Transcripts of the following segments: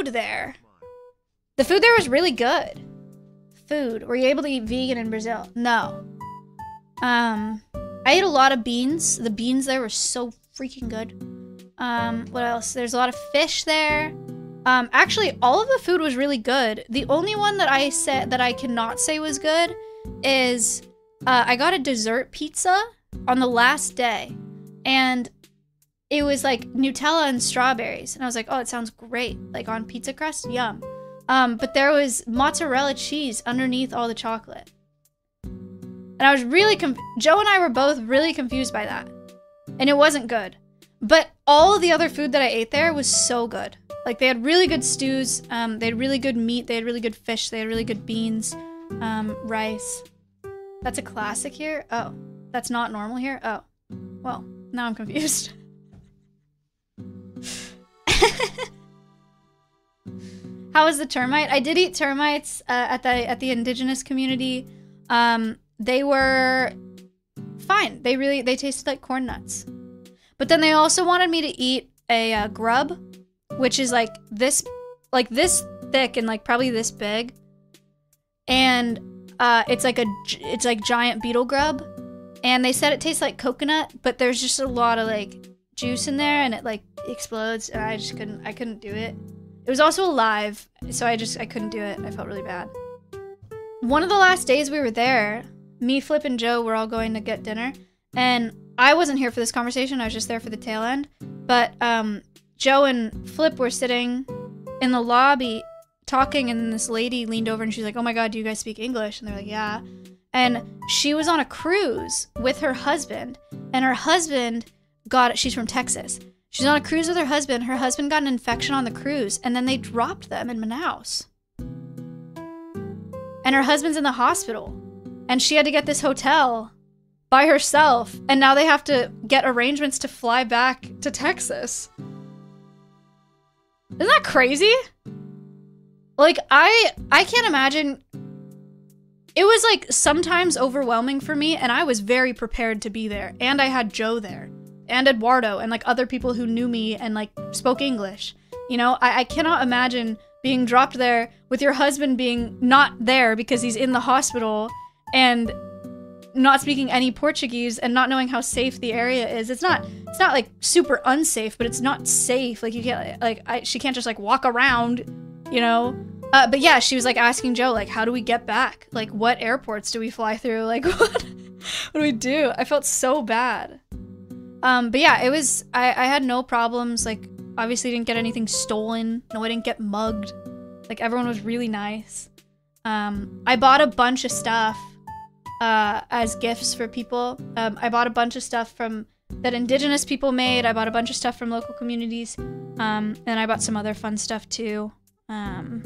food there. The food there was really good. Food. Were you able to eat vegan in Brazil? No. Um, I ate a lot of beans. The beans there were so freaking good. Um, what else? There's a lot of fish there. Um, actually, all of the food was really good. The only one that I said that I cannot say was good is uh, I got a dessert pizza on the last day, and it was like Nutella and strawberries, and I was like, oh, it sounds great, like on pizza crust, yum. Um, but there was mozzarella cheese underneath all the chocolate, and I was really Joe and I were both really confused by that, and it wasn't good. But all of the other food that I ate there was so good. Like they had really good stews, um, they had really good meat, they had really good fish, they had really good beans, um, rice. That's a classic here? Oh, that's not normal here? Oh, well, now I'm confused. How was the termite? I did eat termites uh, at the at the indigenous community. Um, they were fine. They really they tasted like corn nuts. But then they also wanted me to eat a uh, grub, which is like this, like this thick and like probably this big, and uh, it's like a it's like giant beetle grub, and they said it tastes like coconut, but there's just a lot of like juice in there, and it like explodes, and I just couldn't I couldn't do it. It was also alive, so I just I couldn't do it. I felt really bad. One of the last days we were there, me, Flip, and Joe were all going to get dinner, and I wasn't here for this conversation. I was just there for the tail end. But um, Joe and Flip were sitting in the lobby talking, and this lady leaned over and she's like, "Oh my God, do you guys speak English?" And they're like, "Yeah." And she was on a cruise with her husband, and her husband got she's from Texas. She's on a cruise with her husband. Her husband got an infection on the cruise, and then they dropped them in Manaus. And her husband's in the hospital, and she had to get this hotel by herself, and now they have to get arrangements to fly back to Texas. Isn't that crazy? Like I I can't imagine it was like sometimes overwhelming for me and I was very prepared to be there and I had Joe there and Eduardo and like other people who knew me and like spoke English. You know, I, I cannot imagine being dropped there with your husband being not there because he's in the hospital and not speaking any Portuguese and not knowing how safe the area is. It's not it's not like super unsafe, but it's not safe. Like you can't like I, she can't just like walk around, you know. Uh, but yeah, she was like asking Joe like, how do we get back? Like, what airports do we fly through? Like, what what do we do? I felt so bad. Um, but yeah, it was I I had no problems. Like, obviously didn't get anything stolen. No, I didn't get mugged. Like everyone was really nice. Um, I bought a bunch of stuff uh, as gifts for people. Um, I bought a bunch of stuff from that indigenous people made. I bought a bunch of stuff from local communities. Um, and I bought some other fun stuff too. Um,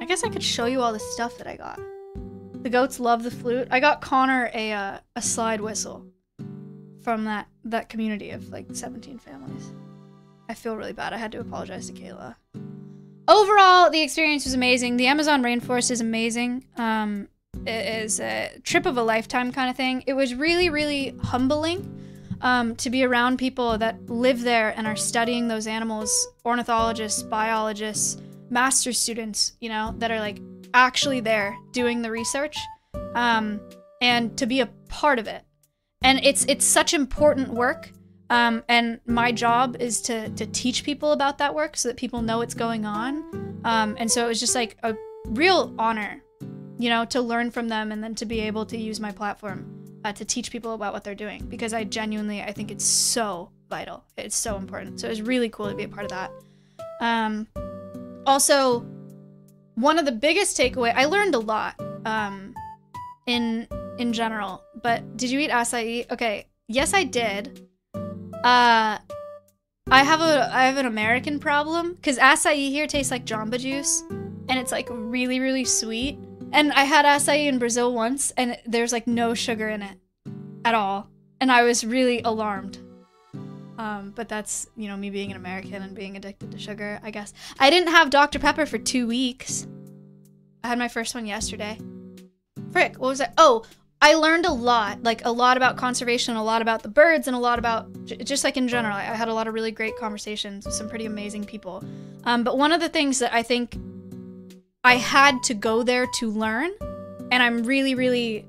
I guess I could show you all the stuff that I got. The goats love the flute. I got Connor a uh, a slide whistle from that that community of like 17 families. I feel really bad. I had to apologize to Kayla. Overall, the experience was amazing. The Amazon rainforest is amazing. Um, it is a trip of a lifetime kind of thing. It was really, really humbling um, to be around people that live there and are studying those animals, ornithologists, biologists, master students, you know, that are like actually there doing the research, um, and to be a part of it. And it's it's such important work. Um, and my job is to to teach people about that work so that people know what's going on. Um, and so it was just like a real honor you know, to learn from them and then to be able to use my platform uh, to teach people about what they're doing because I genuinely I think it's so vital. It's so important. So it was really cool to be a part of that. Um, also, one of the biggest takeaway I learned a lot um, in in general. But did you eat acai? Okay, yes, I did. Uh, I have a I have an American problem because acai here tastes like Jamba Juice, and it's like really really sweet. And I had acai in Brazil once, and there's like no sugar in it at all. And I was really alarmed. Um, but that's, you know, me being an American and being addicted to sugar, I guess. I didn't have Dr. Pepper for two weeks. I had my first one yesterday. Frick, what was that? Oh, I learned a lot, like a lot about conservation, a lot about the birds, and a lot about just like in general. I had a lot of really great conversations with some pretty amazing people. Um, but one of the things that I think I had to go there to learn, and I'm really, really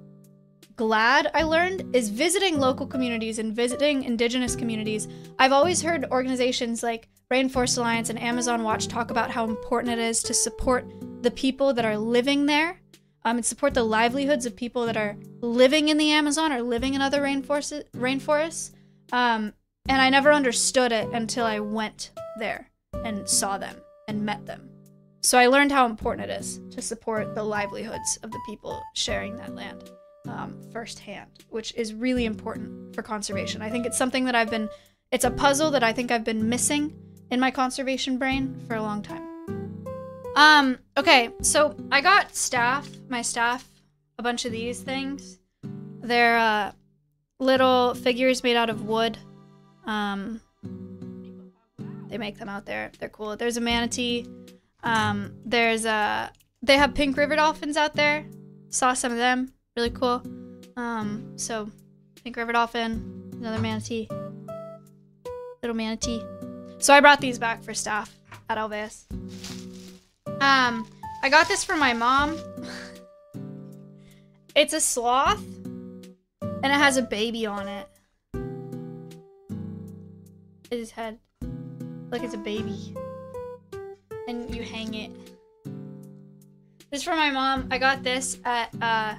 glad I learned, is visiting local communities and visiting indigenous communities. I've always heard organizations like Rainforest Alliance and Amazon Watch talk about how important it is to support the people that are living there um, and support the livelihoods of people that are living in the Amazon or living in other rainforests. rainforests. Um, and I never understood it until I went there and saw them and met them. So I learned how important it is to support the livelihoods of the people sharing that land um, firsthand, which is really important for conservation. I think it's something that I've been, it's a puzzle that I think I've been missing in my conservation brain for a long time. Um, okay, so I got staff, my staff, a bunch of these things. They're uh, little figures made out of wood. Um, they make them out there. They're cool. There's a manatee. Um, there's a. They have pink river dolphins out there. Saw some of them. Really cool. Um, so pink river dolphin, another manatee, little manatee. So I brought these back for staff at Alveus. Um, I got this for my mom. it's a sloth, and it has a baby on it. It's his head, like it's a baby, and you hang it. This is for my mom. I got this at uh,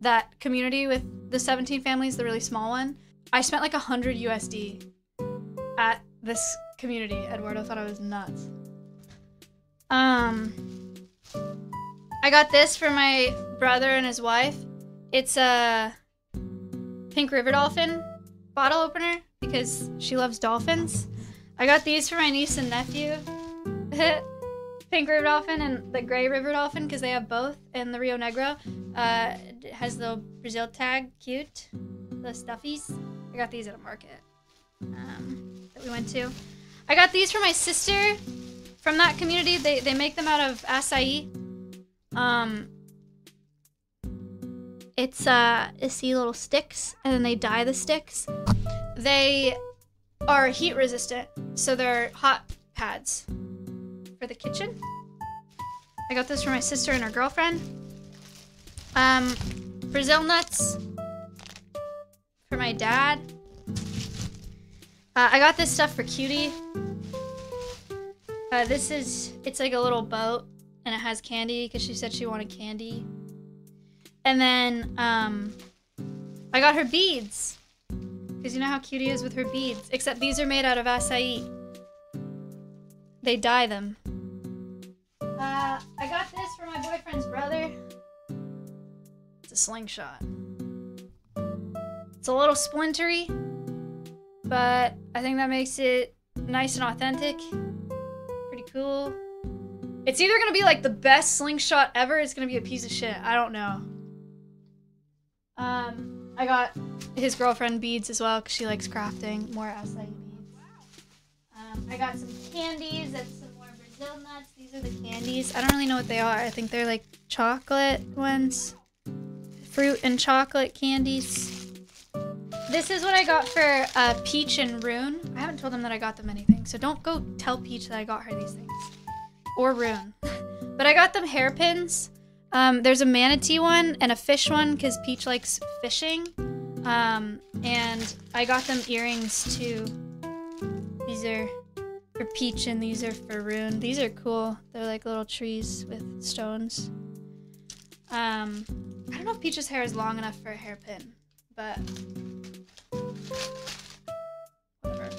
that community with the 17 families, the really small one. I spent like 100 USD at this community. Eduardo thought I was nuts. Um, I got this for my brother and his wife. It's a pink river dolphin bottle opener because she loves dolphins. I got these for my niece and nephew. pink river dolphin and the gray river dolphin because they have both. And the Rio Negro uh, has the Brazil tag, cute. The stuffies. I got these at a market um, that we went to. I got these for my sister from that community. They, they make them out of acai. Um, it's uh, see little sticks, and then they dye the sticks. They are heat resistant, so they're hot pads for the kitchen. I got this for my sister and her girlfriend. Um, Brazil nuts for my dad. Uh, I got this stuff for Cutie. Uh, this is, it's like a little boat and it has candy because she said she wanted candy. And then um, I got her beads because you know how cute he is with her beads, except these are made out of acai. They dye them. Uh, I got this for my boyfriend's brother. It's a slingshot. It's a little splintery, but I think that makes it nice and authentic. It's either gonna be like the best slingshot ever, it's gonna be a piece of shit. I don't know. Um, I got his girlfriend beads as well because she likes crafting more acai beads. Um, I got some candies and some more Brazil nuts. These are the candies. I don't really know what they are. I think they're like chocolate ones, fruit and chocolate candies. This is what I got for uh, Peach and Rune. I haven't told them that I got them anything, so don't go tell Peach that I got her these things. Or Rune. but I got them hairpins. Um, there's a manatee one and a fish one because Peach likes fishing. Um, and I got them earrings too. These are for Peach and these are for Rune. These are cool. They're like little trees with stones. Um, I don't know if Peach's hair is long enough for a hairpin, but Whatever.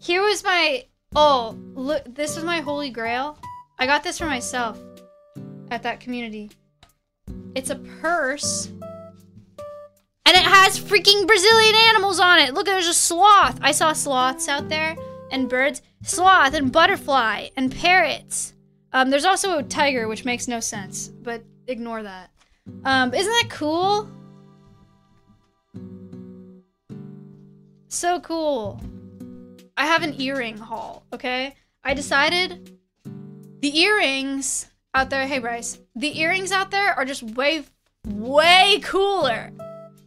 Here was my... Oh, look. This is my holy grail. I got this for myself at that community. It's a purse. And it has freaking Brazilian animals on it. Look, there's a sloth. I saw sloths out there and birds. Sloth and butterfly and parrots. Um, there's also a tiger, which makes no sense, but ignore that. Um, isn't that cool? So cool. I have an earring haul, okay? I decided the earrings out there, hey Bryce, the earrings out there are just way way cooler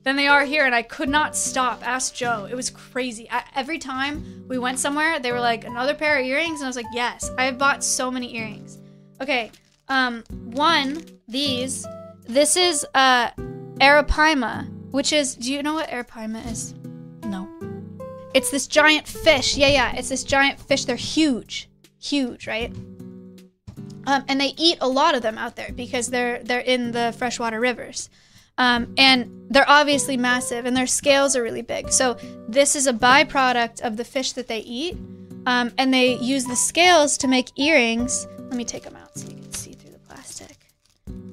than they are here, and I could not stop. Ask Joe. It was crazy. I, every time we went somewhere, they were like, another pair of earrings? And I was like, yes. I have bought so many earrings. Okay, um, one, these. This is, uh, Arapaima, which is, do you know what Arapaima is? It's this giant fish. Yeah, yeah, it's this giant fish. They're huge. Huge, right? Um, and they eat a lot of them out there because they're they're in the freshwater rivers. Um, and they're obviously massive and their scales are really big. So this is a byproduct of the fish that they eat. Um, and they use the scales to make earrings. Let me take them out so you can see through the plastic.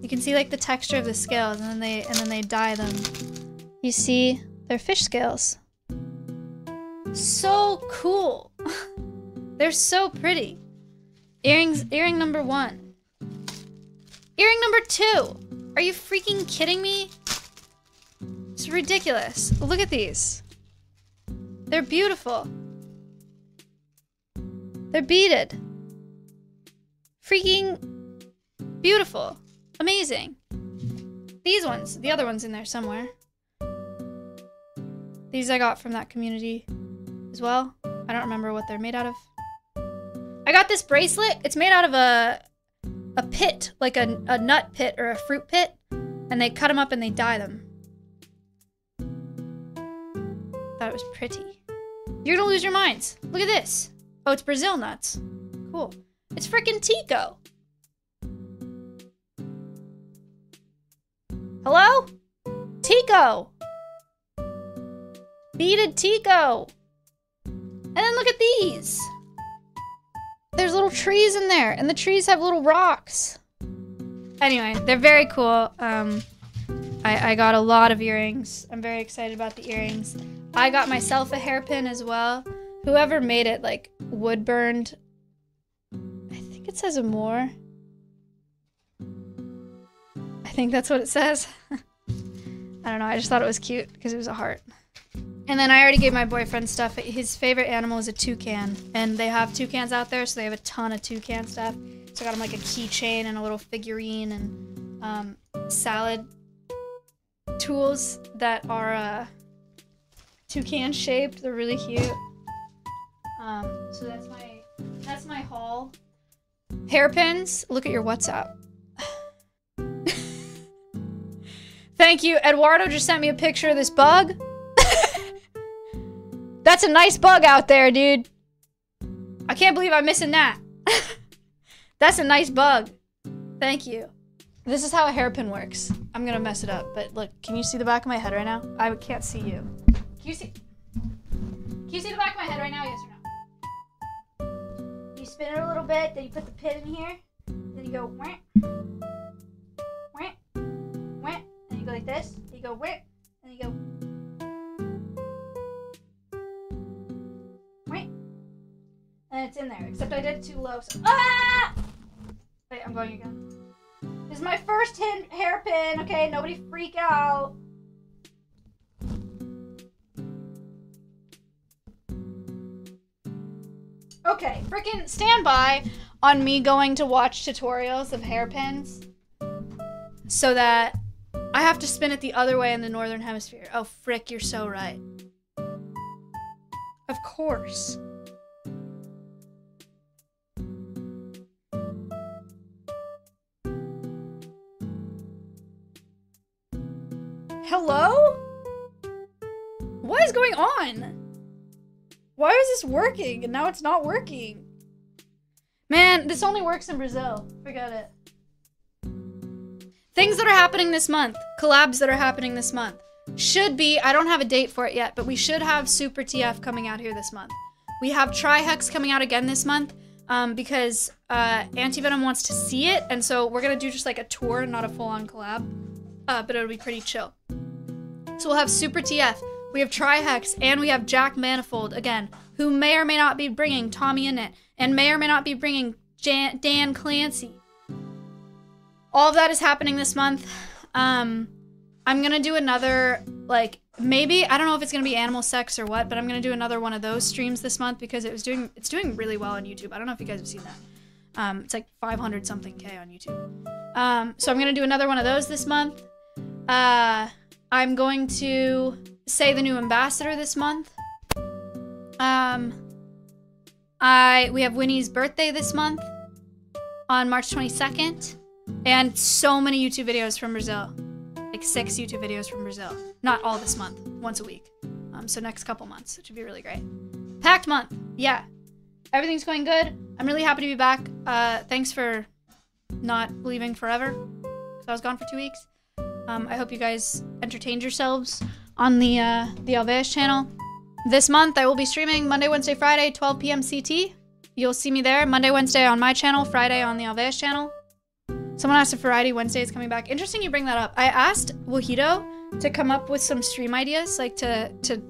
You can see like the texture of the scales and then they and then they dye them. You see, they're fish scales. So cool. they're so pretty. Earrings, earring number one. Earring number two. Are you freaking kidding me? It's ridiculous. Look at these. They're beautiful. They're beaded. Freaking beautiful. Amazing. These ones, the other one's in there somewhere. These I got from that community as well. I don't remember what they're made out of. I got this bracelet. It's made out of a a pit, like a, a nut pit or a fruit pit, and they cut them up and they dye them. Thought it was pretty. You're gonna lose your minds. Look at this. Oh, it's Brazil nuts. Cool. It's freaking Tico. Hello? Tico. Beaded Tico. And then look at these. There's little trees in there, and the trees have little rocks. Anyway, they're very cool. Um, I, I got a lot of earrings. I'm very excited about the earrings. I got myself a hairpin as well. Whoever made it, like, wood burned. I think it says a more. I think that's what it says. I don't know. I just thought it was cute because it was a heart. And then I already gave my boyfriend stuff. His favorite animal is a toucan. And they have toucans out there, so they have a ton of toucan stuff. So I got him like a keychain and a little figurine and um, salad tools that are uh, toucan shaped. They're really cute. Um, so that's my that's my haul. Hairpins. Look at your WhatsApp. Thank you. Eduardo just sent me a picture of this bug. That's a nice bug out there, dude. I can't believe I'm missing that. That's a nice bug. Thank you. This is how a hairpin works. I'm gonna mess it up, but look, can you see the back of my head right now? I can't see you. Can you see? Can you see the back of my head right now? Yes or no? You spin it a little bit, then you put the pin in here, then you go wham, wham, wham, and you go like this. You go wham, And it's in there, except I did too low, so- Ah! Wait, I'm going again. This is my first hint hairpin, okay? Nobody freak out. Okay, freaking stand by on me going to watch tutorials of hairpins so that I have to spin it the other way in the northern hemisphere. Oh, frick, you're so right. Of course. What is going on? Why is this working and now it's not working? Man, this only works in Brazil. Forget it. Things that are happening this month. Collabs that are happening this month. Should be, I don't have a date for it yet, but we should have Super TF coming out here this month. We have Trihex coming out again this month um, because uh, Anti-Venom wants to see it, and so we're gonna do just like a tour, and not a full-on collab. Uh, but it'll be pretty chill. So we'll have Super TF, we have Trihex, and we have Jack Manifold again, who may or may not be bringing Tommy Innit, and may or may not be bringing Jan Dan Clancy. All of that is happening this month. Um, I'm gonna do another, like, maybe, I don't know if it's gonna be animal sex or what, but I'm gonna do another one of those streams this month because it was doing, it's doing really well on YouTube. I don't know if you guys have seen that. Um, it's like 500 something K on YouTube. Um, so I'm gonna do another one of those this month. Uh, I'm going to say the new ambassador this month. Um, I we have Winnie's birthday this month on March 22nd, and so many YouTube videos from Brazil, like six YouTube videos from Brazil. Not all this month, once a week. Um, so next couple months, it would be really great. Packed month, yeah. Everything's going good. I'm really happy to be back. Uh, thanks for not leaving forever. Cause I was gone for two weeks. Um, I hope you guys entertained yourselves on the uh, the Alveus channel. This month I will be streaming Monday, Wednesday, Friday, 12 p.m. CT. You'll see me there Monday, Wednesday on my channel, Friday on the Alveus channel. Someone asked if Variety Wednesday is coming back. Interesting you bring that up. I asked Wahito to come up with some stream ideas, like to to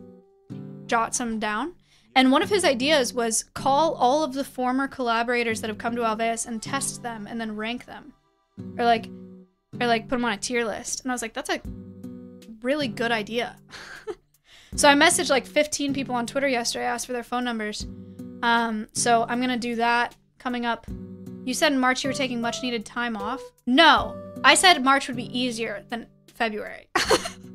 jot some down. And one of his ideas was call all of the former collaborators that have come to Alveus and test them and then rank them. Or like or like put them on a tier list. And I was like, that's a really good idea. so I messaged like 15 people on Twitter yesterday, I asked for their phone numbers. Um, so I'm gonna do that coming up. You said in March you were taking much needed time off. No, I said March would be easier than February.